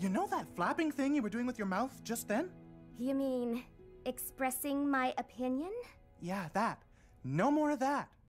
You know that flapping thing you were doing with your mouth just then? You mean expressing my opinion? Yeah, that. No more of that.